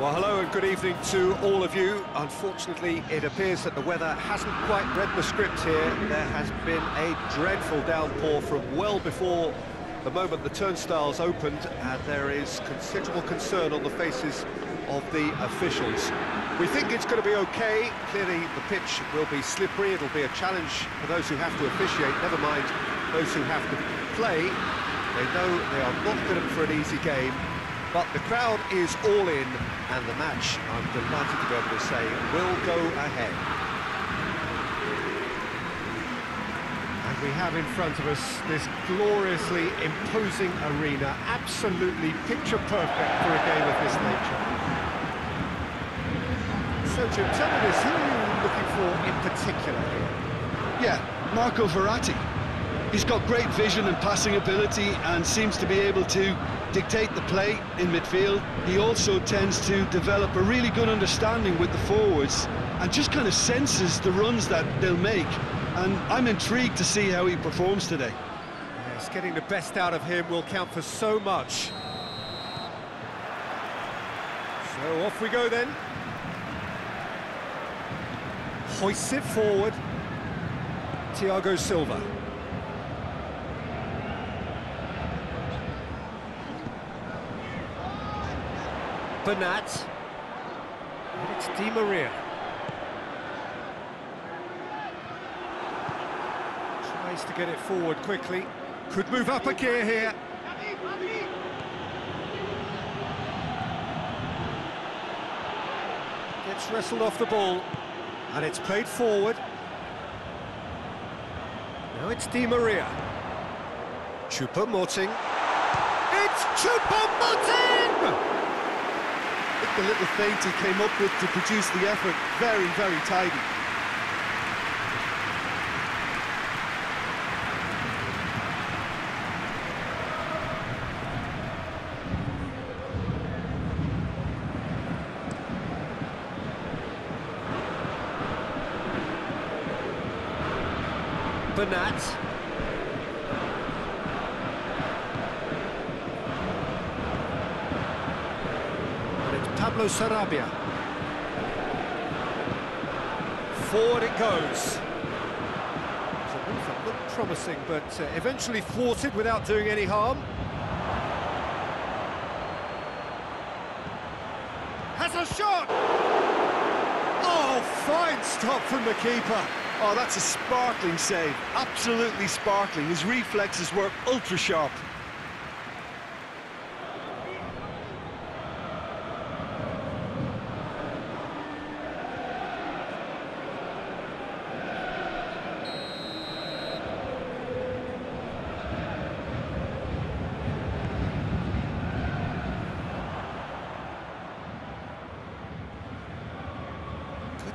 Well, hello and good evening to all of you. Unfortunately, it appears that the weather hasn't quite read the script here. There has been a dreadful downpour from well before the moment the turnstiles opened, and there is considerable concern on the faces of the officials. We think it's going to be okay. Clearly, the pitch will be slippery. It'll be a challenge for those who have to officiate, never mind those who have to play. They know they are not good for an easy game, but the crowd is all in, and the match, I'm delighted to be able to say, will go ahead. And we have in front of us this gloriously imposing arena, absolutely picture perfect for a game of this nature. So, Jim, tell me this, who are you looking for in particular here? Yeah, Marco Verratti. He's got great vision and passing ability and seems to be able to dictate the play in midfield. He also tends to develop a really good understanding with the forwards and just kind of senses the runs that they'll make. And I'm intrigued to see how he performs today. Yes, getting the best out of him will count for so much. So off we go then. Hoists it forward. Thiago Silva. Bernat. It's Di Maria. Tries to get it forward quickly. Could move up a gear here. Gets wrestled off the ball. And it's played forward. Now it's Di Maria. Choupo-Moting. It's Choupo-Moting! The little feint he came up with to produce the effort, very, very tidy. Bernat. And it's Pablo Sarabia. Forward it goes. Move looked promising, but uh, eventually thwarted without doing any harm. Has a shot! Oh, fine stop from the keeper. Oh, that's a sparkling save. Absolutely sparkling. His reflexes were ultra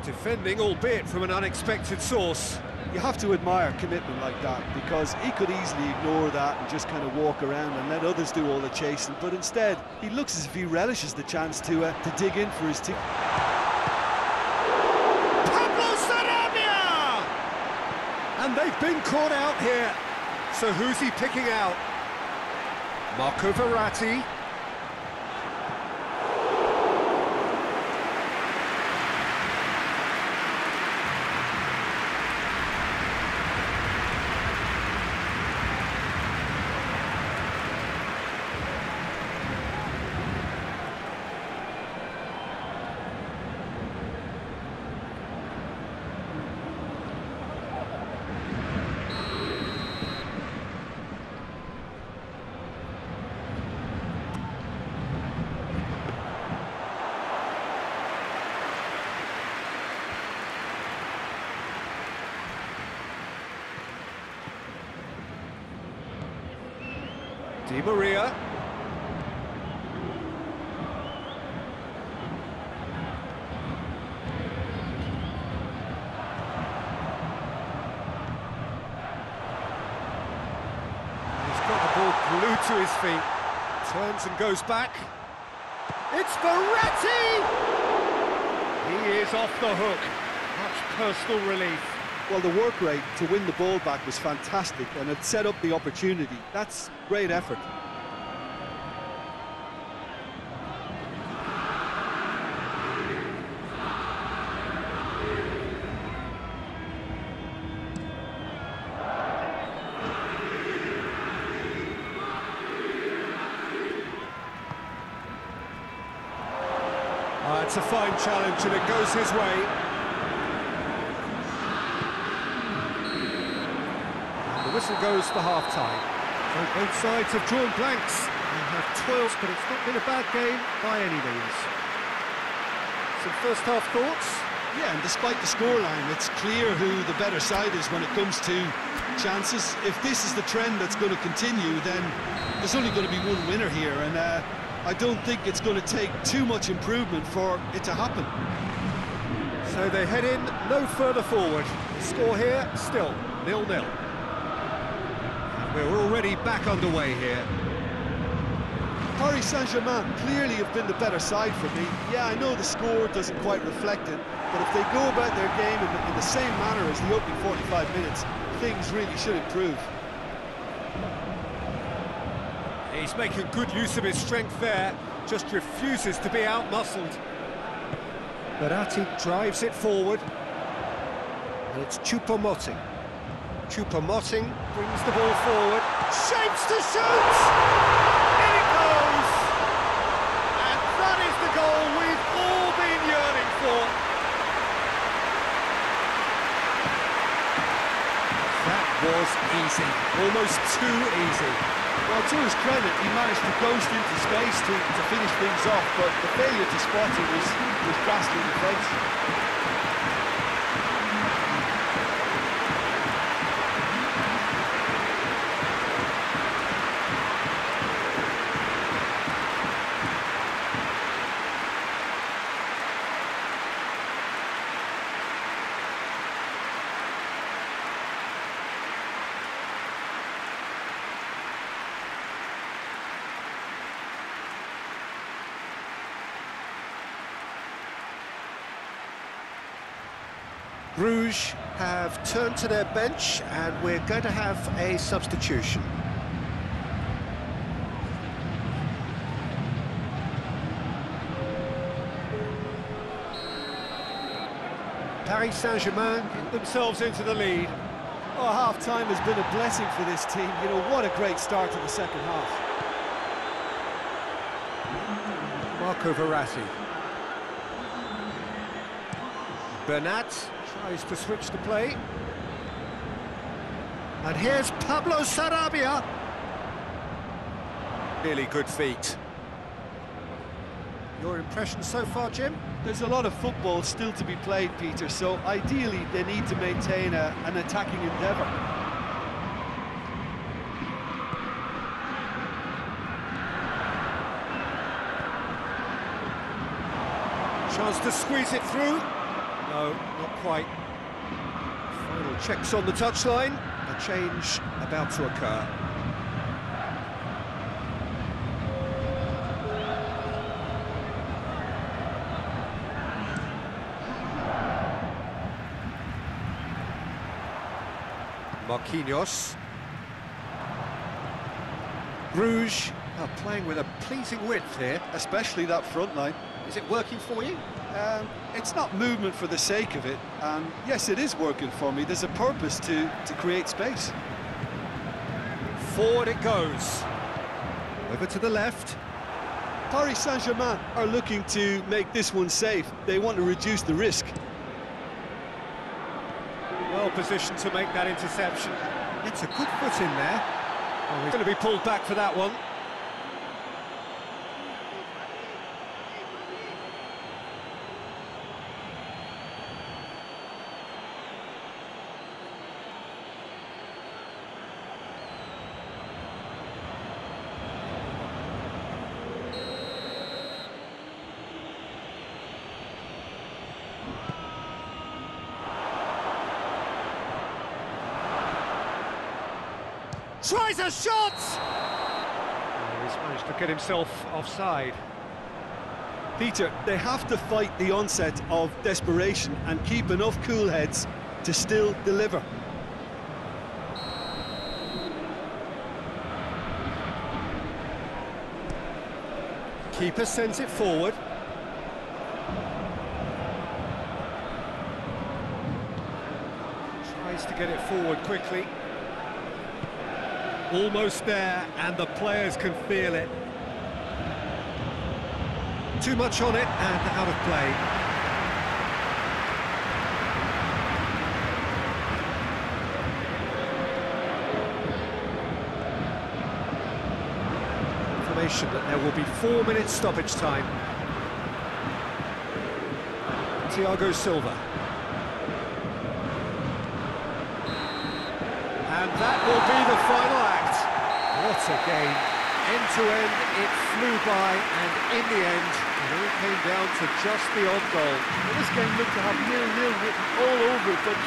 defending, albeit from an unexpected source. You have to admire commitment like that because he could easily ignore that and just kind of walk around and let others do all the chasing. But instead, he looks as if he relishes the chance to uh, to dig in for his team. Pablo Sarabia! And they've been caught out here. So who's he picking out? Marco Verratti. Di Maria. He's got the ball glued to his feet. Turns and goes back. It's Verratti! He is off the hook. Much personal relief. Well, the work rate to win the ball back was fantastic and it set up the opportunity. That's great effort. Uh, it's a fine challenge and it goes his way. Whistle goes for half-time. So both sides have drawn blanks and have toiled, but it's not been a bad game by any means. Some first half thoughts? Yeah, and despite the scoreline, it's clear who the better side is when it comes to chances. If this is the trend that's going to continue, then there's only going to be one winner here, and uh, I don't think it's going to take too much improvement for it to happen. So they head in no further forward. The score here, still nil-nil. We're already back underway here. Paris Saint-Germain clearly have been the better side for me. Yeah, I know the score doesn't quite reflect it, but if they go about their game in the, in the same manner as the opening 45 minutes, things really should improve. He's making good use of his strength there, just refuses to be outmuscled. Verratti drives it forward. And it's Choupo-Moting. Choupo-Moting brings the ball forward, shapes to shoot! In it goes! And that is the goal we've all been yearning for. That was easy, almost too easy. Well, to his credit, he managed to ghost into space to, to finish things off, but the failure to spot it was, was ghastly defence. Bruges have turned to their bench and we're going to have a substitution. Paris Saint-Germain themselves into the lead. Oh, half-time has been a blessing for this team. You know, what a great start to the second half. Marco Verratti. Bernat tries to switch the play. And here's Pablo Sarabia. Really good feet. Your impression so far, Jim? There's a lot of football still to be played, Peter, so ideally they need to maintain a, an attacking endeavour. Chance to squeeze it through. No, not quite. Final checks on the touchline. A change about to occur. Marquinhos. Bruges are playing with a pleasing width here. Especially that front line. Is it working for you? Um, it's not movement for the sake of it, and yes, it is working for me. There's a purpose to, to create space. Forward it goes. Over to the left. Paris Saint-Germain are looking to make this one safe. They want to reduce the risk. Well positioned to make that interception. It's a good foot in there. Oh, he's going to be pulled back for that one. Tries a shot! He's managed to get himself offside. Peter, they have to fight the onset of desperation and keep enough cool heads to still deliver. Keeper sends it forward. Tries to get it forward quickly. Almost there, and the players can feel it. Too much on it and out of play. Information that there will be four minutes stoppage time. Thiago Silva. And that will be the final act. What a game. End to end, it flew by, and in the end, it all came down to just the odd goal. This game looked to have nil-nil written all over it, but